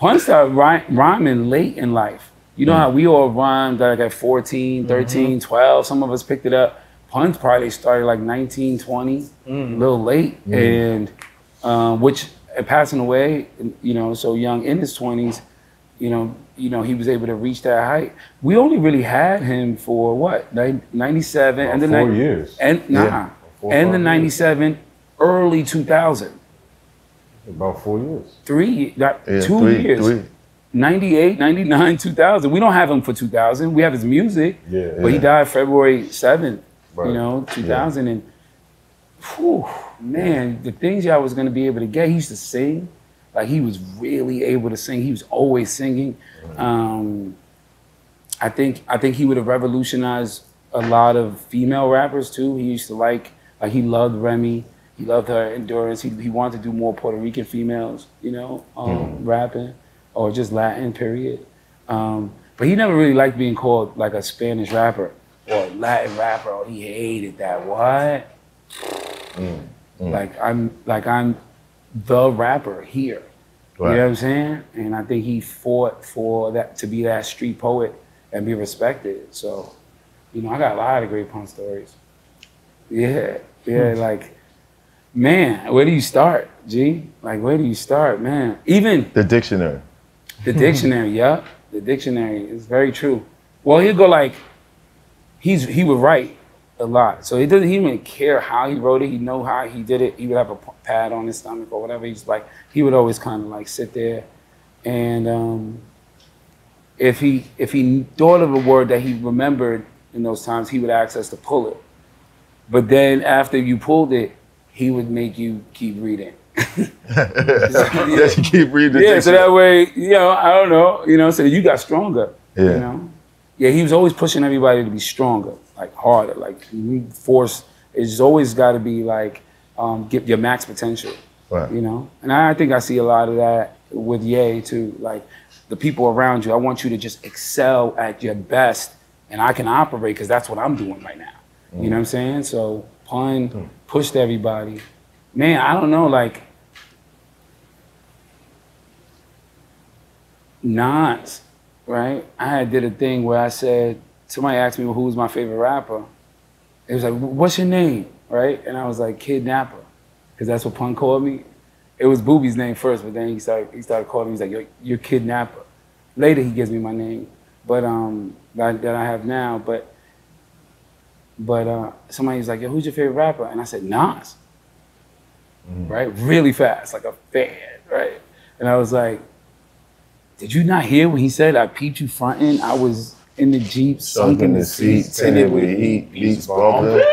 Pun started rhy- rhyming late in life. You know how we all rhymed like at 14, 13, 12. Some of us picked it up. Pun's probably started like 19, 20, a little late. And um, which uh, passing away, you know, so young in his 20s, you know, you know, he was able to reach that height. We only really had him for what, Nin- 97 and the four ni- years. And nah, Yeah. Four, and the years. 97, early 2000. About four years. Three, not, Yeah, two three, years. three. 98, 99, 2000. We don't have him for 2000. We have his music. Yeah. But he died February 7th, Right. you know, 2000. And, whew, man, the things y'all was going to be able to get, he used to sing. Like, he was really able to sing. He was always singing. Um, I think I think he would have revolutionized a lot of female rappers too. He used to like like he loved Remy. He loved her endurance. He, he wanted to do more Puerto Rican females, you know, um, rapping or just Latin. Period. Um, but he never really liked being called like a Spanish rapper or Latin rapper. Oh, he hated that. What? Like I'm like I'm the rapper here. You know what I'm saying? And I think he fought for that to be that street poet and be respected. So, you know, I got a lot of great pun stories. Yeah, yeah, like, man, where do you start, G? Like, where do you start, man? Even The dictionary. the dictionary, yeah, the dictionary is very true. Well, he'd go like, he's he would write a lot, so he doesn't he didn't care how he wrote it. He know how he did it. He would have a pad on his stomach or whatever. He's like he would always kind of like sit there, and um, if he if he thought of a word that he remembered in those times, he would ask us to pull it. But then after you pulled it, he would make you keep reading. You keep reading Yeah, so that way, you know, I don't know, you know, so you got stronger. Yeah. You know? Yeah, he was always pushing everybody to be stronger, like harder. Like you force it's always gotta be like um, get your max potential. Right. You know? And I, I think I see a lot of that with Ye too. Like the people around you, I want you to just excel at your best and I can operate because that's what I'm doing right now. You know what I'm saying? So pun pushed everybody. Man, I don't know, like Nas, right? I did a thing where I said, somebody asked me who was my favorite rapper. It was like, what's your name, right? And I was like, Kidnapper, because that's what Pun called me. It was Booby's name first, but then he started he started calling me. He's like, you're, you're Kidnapper. Later he gives me my name, but um that, that I have now. But but uh, somebody was like, yo, who's your favorite rapper? And I said, Nas. Right, really fast, like a fan, right? And I was like, did you not hear when he said I peeped you fronting? I was in the Jeep, sunk in the seat, tinted with heat, beats bumping.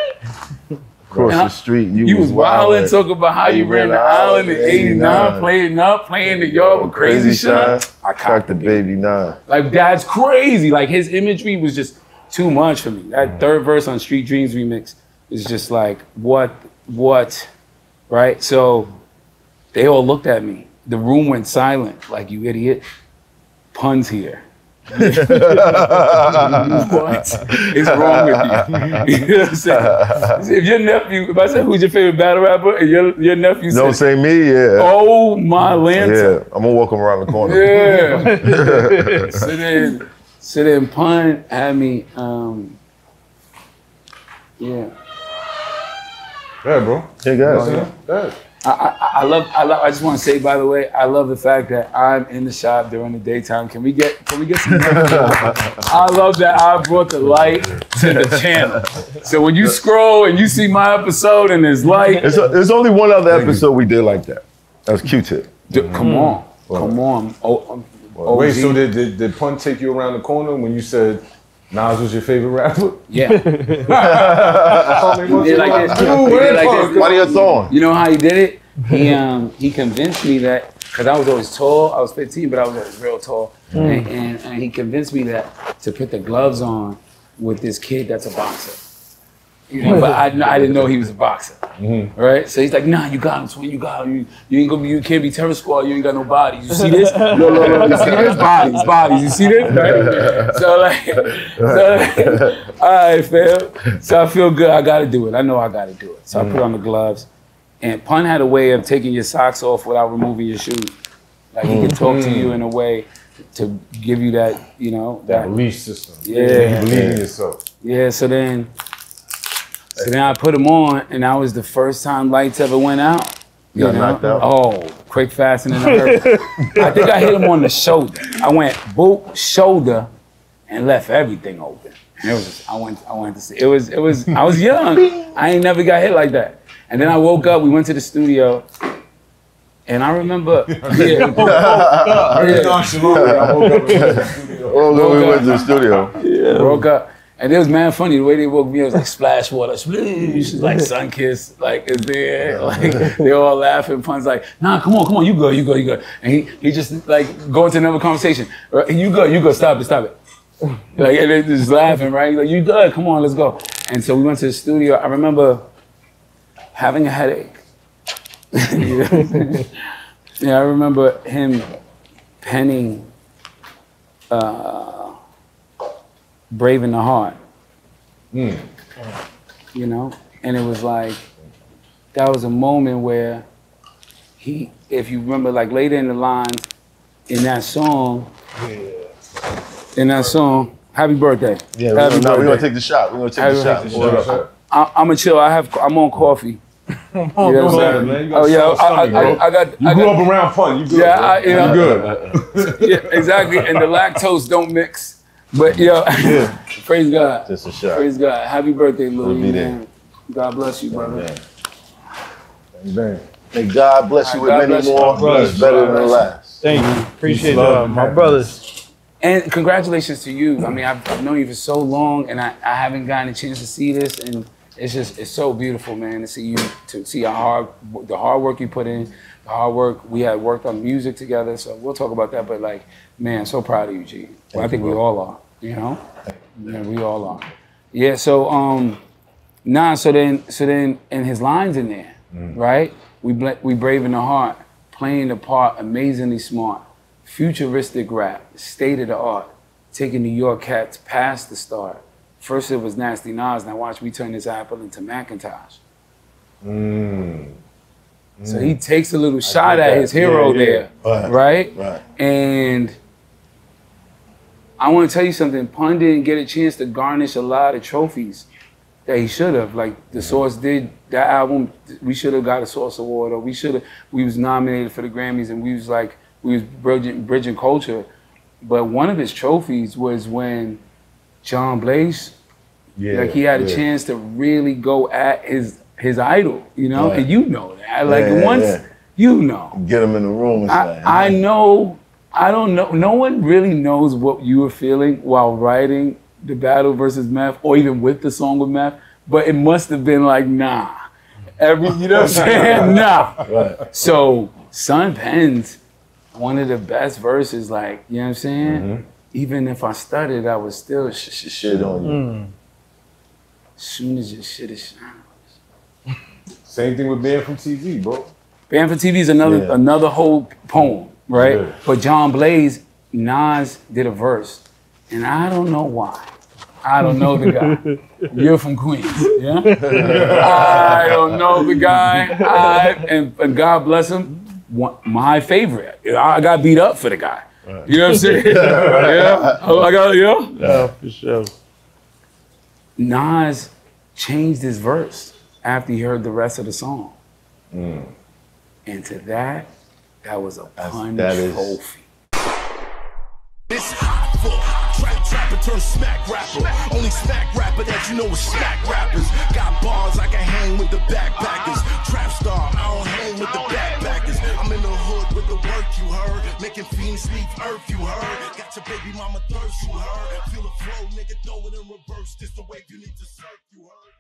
Across the street, you, You was wildin', wildin'. talking about how you ran the island in 89, 89. playing up, playing the yard with crazy, shit. I Cock the baby nine. Like that's crazy. Like his imagery was just too much for me. That third verse on Street Dreams remix is just like what what right? So they all looked at me. The room went silent, like you idiot. Puns here. what is wrong with you? you know what I'm saying? If your nephew, if I said who's your favorite battle rapper, and your your nephew Don't said, say me, yeah. "Oh my Lanta," yeah, I'm gonna walk him around the corner. Yeah. so then, so then Pun had me, um, yeah. Yeah, bro. Hey guys, Yeah. Yeah. I, I, I love, I love, I just want to say, by the way, I love the fact that I'm in the shop during the daytime. Can we get, can we get some? I love that I brought the light to the channel. So when you scroll and you see my episode and there's light, There's, there's only one other episode we did like that. That was Q-Tip. d- come on, come on. Oh, um, Wait, so did, did did Pun take you around the corner when you said Nas was your favorite rapper? yeah. Call me once He did like this. Ooh, He did like this. What are your song? You know how he did it? He um he convinced me that because I was always tall. I was 15, but I was always real tall, and, and and he convinced me that to put the gloves on with this kid that's a boxer. You know, but I, I didn't know he was a boxer, mm-hmm. right? So he's like, "Nah, you got him, twin. You got him. You, you ain't gonna be. You can't be terror squad. You ain't got no bodies. You see this? No, no, no. You see this? Bodies, bodies. You see this? Right? So like, so like, all right, fam. So I feel good. I got to do it. I know I got to do it. So I put on the gloves, and Pun had a way of taking your socks off without removing your shoes. Like he can talk to you in a way to give you that, you know, That that belief system. Yeah. You believe in yourself. yeah. So then, so then I put him on, and that was the first time lights ever went out. You got knocked out? Oh, quick, fast, and in a hurry. I think I hit him on the shoulder. I went boot shoulder, and left everything open. And it was I went I went to see. It was it was I was young. I ain't never got hit like that. And then I woke up. We went to the studio, and I remember. Yeah, Very Yeah. nonchalant. I woke up in the studio. Oh, no, we went to the studio. woke up. And it was man funny the way they woke me up. It was like splash water, sploosh, like sun kiss, like is there, like they all laughing. Pun's like, nah, come on, come on, you go, you go, you go. And he he just like go into another conversation. You go, you go, stop it, stop it. Like and they just laughing, right? Like, you good? Come on, let's go. And so we went to the studio. I remember having a headache. You know what I'm saying? yeah, I remember him penning uh, Brave in the Heart. Hmm. You know? And it was like, that was a moment where he, if you remember, like later in the lines, in that song, in that song, Happy Birthday. Yeah, Happy we're gonna, take the shot. We're gonna take Happy the shot. birthday. boy. Shut up. I, I'm a chill. I have. I'm on coffee. You know what I'm Go ahead, saying? man. You oh, got Oh yeah. soft I, I, stomach, bro. I, I got. You I grew got, up around fun. You good. Yeah, bro. I- you know. You good. yeah, exactly. And the lactose don't mix. But yo, praise God. Just a shot. Praise God. Happy birthday, We'll be there. man. God bless you, brother. Yeah. Bang. May God bless you with God many bless you, more. brothers. It's better than the last. Thank you. Appreciate love uh, my brothers. And congratulations to you. I mean, I've, I've known you for so long, and I, I haven't gotten a chance to see this, and it's just it's so beautiful, man, to see you to see how hard the hard work you put in, hard work we had worked on music together. So we'll talk about that. But like, man, so proud of you, G. Well, I think we all are. You know, yeah, we all are. Yeah. So um, nah. So then so then and his lines in there, right? We bla- we brave in the heart, playing the part amazingly smart futuristic rap, state of the art, taking New York cats past the start. First it was Nasty Nas, now watch me turn this apple into Macintosh. Mm. So he takes a little shot at that. his hero Yeah, yeah. there, Right. right? Right. And I want to tell you something. Pun didn't get a chance to garnish a lot of trophies that he should have. Like the Source did that album, we should have got a Source Award, or we should have. We was nominated for the Grammys, and we was like we was bridging, bridging culture. But one of his trophies was when John Blaze, Yeah. like he had a chance to really go at his his idol, you know, Right. and you know that. Like Yeah, yeah, once yeah. you know. Get him in the room and say, I, I know, I don't know, no one really knows what you were feeling while writing the battle versus Meth or even with the song with Meth, but it must have been like, nah. Every, you know what I'm saying? nah. Right. So, Son Penn's one of the best verses, like, you know what I'm saying? Mm-hmm. Even if I stuttered, I was still sh- sh- sh- Shit on you. Hmm. soon as your shit is shine. Same thing with being from TV, bro. Banned from TV is another Yeah. another whole poem, right? Yeah. But John Blaze, Nas did a verse, and I don't know why. I don't know the guy. You're from Queens, yeah? I don't know the guy. I, and, and God bless him, one, my favorite. I got beat up for the guy. You know what I'm saying? yeah. I got yeah. Yeah, for sure. Nas changed his verse after he heard the rest of the song. Mm. And to that, that was a punch that is- trophy. It's hot for trap trapper turn smack rapper. Only smack rapper that you know is smack rappers. Got bars I can hang with the backpackers. Trap star, I don't hang with the backpackers. I'm in the hood with the work you heard. Making fiends leave earth you heard. Got your baby mama thirst you heard. Feel the flow, nigga, throw it in reverse. This the wave you need to surf you heard.